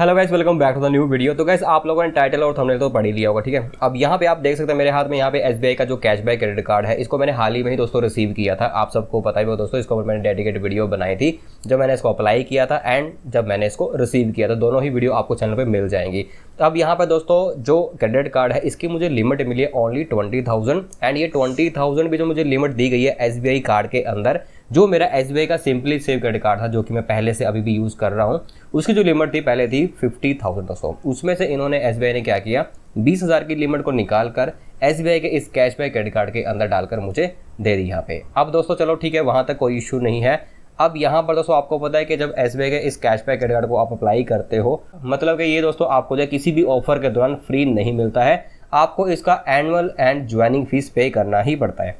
Hello guys welcome back to the new video तो guys आप लोगों ने टाइटल और थंबनेल तो पढ़ ही लिया होगा, ठीक है? अब यहाँ पे आप देख सकते हैं मेरे हाथ में यहाँ पे SBI का जो कैशबैक क्रेडिट कार्ड है, इसको मैंने हाल ही में ही दोस्तों रिसीव किया था। आप सबको पता ही हो दोस्तों, इसको मैंने डेडिकेट वीडियो बनाई थी, जब मैंने इसको अप्लाई किया था एंड जब मैंने इसको रिसीव किया था। दोनों ही वीडियो आपको चैनल पर मिल जाएँगी। तो अब यहाँ पर दोस्तों, जो क्रेडिट कार्ड है, इसकी मुझे लिमिट मिली है ओनली ट्वेंटी थाउज़ेंड एंड ये ट्वेंटी थाउज़ेंड भी जो मुझे लिमिट दी गई है एसबीआई कार्ड के अंदर, जो मेरा एस का सिंपली सेव क्रेडिट कार्ड था, जो कि मैं पहले से अभी भी यूज़ कर रहा हूँ, उसकी जो लिमिट थी पहले थी फिफ्टी थाउज़ेंड दोस्तों। उसमें से इन्होंने एसबीआई ने क्या किया, बीस हज़ार की लिमिट को निकाल कर एस के इस कैशबैक क्रेडिट कार्ड के अंदर डालकर मुझे दे दी यहाँ पे। अब दोस्तों, चलो ठीक है, वहाँ तक कोई इशू नहीं है। अब यहाँ पर दोस्तों आपको पता है कि जब एस के इस कैशबैक क्रेडिट कार्ड को आप अप्लाई करते हो मतलब कि ये दोस्तों आपको जो किसी भी ऑफ़र के दौरान फ्री नहीं मिलता है। आपको इसका एनुअल एंड ज्वाइनिंग फ़ीस पे करना ही पड़ता है।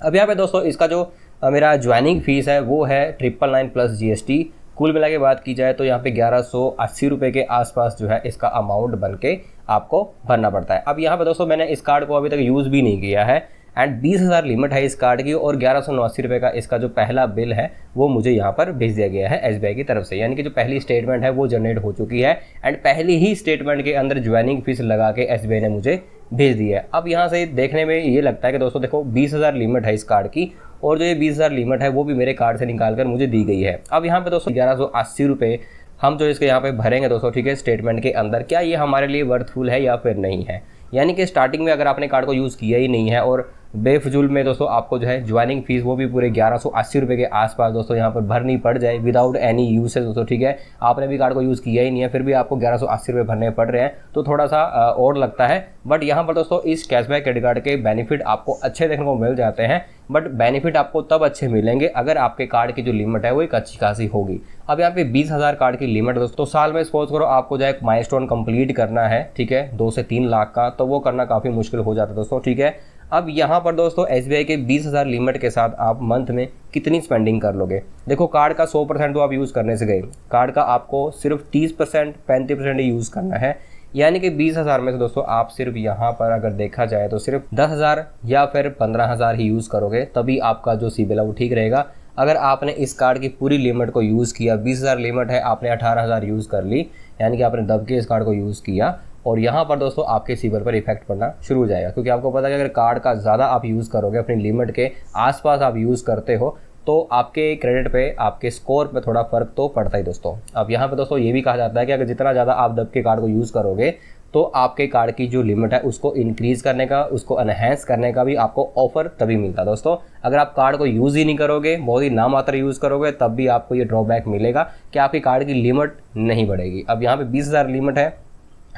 अब यहाँ पे दोस्तों इसका जो मेरा ज्वाइनिंग फ़ीस है, वो है ट्रिपल नाइन प्लस जीएसटी कुल मिला के बात की जाए तो यहाँ पे ग्यारह सौ अस्सी रुपये के आसपास जो है इसका अमाउंट बन के आपको भरना पड़ता है। अब यहाँ पे दोस्तों मैंने इस कार्ड को अभी तक यूज़ भी नहीं किया है। एंड बीस हज़ार लिमिट है इस कार्ड की और ग्यारह सौ नवासी रुपये का इसका जो पहला बिल है, वो मुझे यहाँ पर भेज दिया गया है एसबीआई की तरफ़ से। यानी कि जो पहली स्टेटमेंट है, वो जनरेट हो चुकी है एंड पहली ही स्टेटमेंट के अंदर ज्वाइनिंग फ़ीस लगा के एसबीआई ने मुझे भेज दी है। अब यहाँ से देखने में ये लगता है कि दोस्तों देखो, बीस हज़ार लिमिट है इस कार्ड की और जो ये बीस हज़ार लिमिट है, वो भी मेरे कार्ड से निकाल कर मुझे दी गई है। अब यहाँ पे दोस्तों ग्यारह सौ अस्सी रुपये हम जो इसके यहाँ पे भरेंगे दोस्तों, ठीक है स्टेटमेंट के अंदर, क्या ये हमारे लिए वर्थफुल है या फिर नहीं है? यानी कि स्टार्टिंग में अगर आपने कार्ड को यूज़ किया ही नहीं है और बेफजूल में दोस्तों आपको जो है ज्वाइनिंग फ़ीस वो भी पूरे ग्यारह सौ अस्सी रुपये के आसपास दोस्तों यहाँ पर भरनी पड़ जाए विदाउट एनी यूज़ दोस्तों, ठीक है? आपने भी कार्ड को यूज़ किया ही नहीं है, फिर भी आपको ग्यारह सौ अस्सी रुपये भरने पड़ रहे हैं। तो थोड़ा सा और लगता है बट यहाँ पर दोस्तों इस कैशबैक क्रेडिट कार्ड के बेनिफिट आपको अच्छे देखने को मिल जाते हैं बट बेनिफिट आपको तब अच्छे मिलेंगे अगर आपके कार्ड की जो लिमिट है वो एक अच्छी खासी होगी। अब यहाँ पे बीस हज़ार कार्ड की लिमिट दोस्तों, साल में सपोज़ करो आपको जो है माइल स्टोन कंप्लीट करना है, ठीक है? दो से तीन लाख का तो वो करना काफ़ी मुश्किल हो जाता है दोस्तों, ठीक है? अब यहाँ पर दोस्तों SBI के बीस हज़ार लिमिट के साथ आप मंथ में कितनी स्पेंडिंग कर लोगे? देखो कार्ड का सौ परसेंट तो आप यूज़ करने से गए। कार्ड का आपको सिर्फ़ तीस परसेंट, पैंतीस परसेंट यूज़ करना है। यानी कि बीस हज़ार में से दोस्तों, आप सिर्फ़ यहाँ पर अगर देखा जाए तो सिर्फ़ दस हज़ार या फिर पंद्रह हज़ार ही यूज़ करोगे, तभी आपका जो सीबिल है वो ठीक रहेगा। अगर आपने इस कार्ड की पूरी लिमिट को यूज़ किया, बीस हज़ार लिमिट है, आपने अठारह हज़ार यूज़ कर ली, यानी कि आपने दब के इस कार्ड को यूज़ किया और यहाँ पर दोस्तों आपके सीवर पर इफ़ेक्ट पड़ना शुरू हो जाएगा। क्योंकि आपको पता है कि अगर कार्ड का ज़्यादा आप यूज़ करोगे, अपनी लिमिट के आसपास आप यूज़ करते हो तो आपके क्रेडिट पे, आपके स्कोर पे थोड़ा फ़र्क तो पड़ता ही दोस्तों। अब यहाँ पे दोस्तों ये भी कहा जाता है कि अगर जितना ज़्यादा आप दब के कार्ड को यूज़ करोगे तो आपके कार्ड की जो लिमिट है, उसको इंक्रीज़ करने का, उसको एनहेंस करने का भी आपको ऑफ़र तभी मिलता है दोस्तों। अगर आप कार्ड को यूज़ ही नहीं करोगे, बहुत ही नामात्र यूज़ करोगे, तब भी आपको ये ड्रॉबैक मिलेगा कि आपकी कार्ड की लिमिट नहीं बढ़ेगी। अब यहाँ पे बीस लिमिट है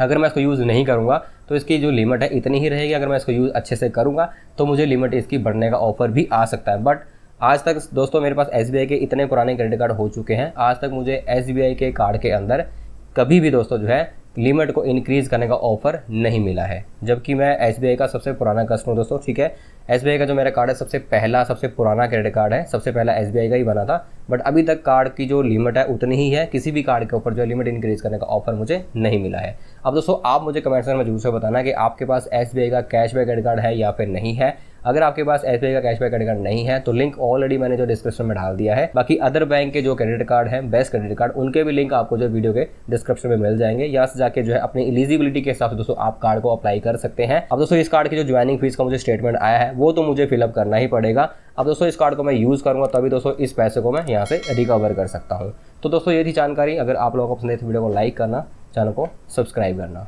अगर मैं इसको यूज़ नहीं करूँगा तो इसकी जो लिमिट है इतनी ही रहेगी। अगर मैं इसको यूज़ अच्छे से करूँगा तो मुझे लिमिट इसकी बढ़ने का ऑफ़र भी आ सकता है। बट आज तक दोस्तों मेरे पास एसबीआई के इतने पुराने क्रेडिट कार्ड हो चुके हैं। आज तक मुझे एसबीआई के कार्ड के अंदर कभी भी दोस्तों जो है लिमिट को इंक्रीज़ करने का ऑफ़र नहीं मिला है। जबकि मैं एसबीआई का सबसे पुराना कस्टमर दोस्तों, ठीक है? एसबीआई का जो मेरा कार्ड है, सबसे पहला, सबसे पुराना क्रेडिट कार्ड है। सबसे पहला एसबीआई का ही बना था। बट अभी तक कार्ड की जो लिमिट है, उतनी ही है। किसी भी कार्ड के ऊपर जो लिमिट इंक्रीज़ करने का ऑफ़र मुझे नहीं मिला है। अब दोस्तों, आप मुझे कमेंट में ज़रूर से बताना कि आपके पास एसबीआई का कैश बैक क्रेडिट कार्ड है या फिर नहीं है। अगर आपके पास एसबीआई का कैशबैक क्रेडिट कार्ड नहीं है तो लिंक ऑलरेडी मैंने जो डिस्क्रिप्शन में डाल दिया है। बाकी अदर बैंक के जो क्रेडिट कार्ड है बेस्ट क्रेडिट कार्ड उनके भी लिंक आपको जो वीडियो के डिस्क्रिप्शन में मिल जाएँगे। यहाँ से जाके जो है अपनी एलिजिबिलिटी के हिसाब से दोस्तों आप कार्ड को अप्लाई कर सकते हैं। अब दोस्तों इस कार्ड की जो ज्वाइनिंग फ़ीस का मुझे स्टेटमेंट आया है, वो तो मुझे फिलअप करना ही पड़ेगा। अब दोस्तों इस कार्ड को मैं यूज़ करूँगा, तभी दोस्तों इस पैसे को मैं यहाँ से रिकवर कर सकता हूँ। तो दोस्तों ये थी जानकारी। अगर आप लोगों को पसंद है तो वीडियो को लाइक करना, चैनल को सब्सक्राइब करना।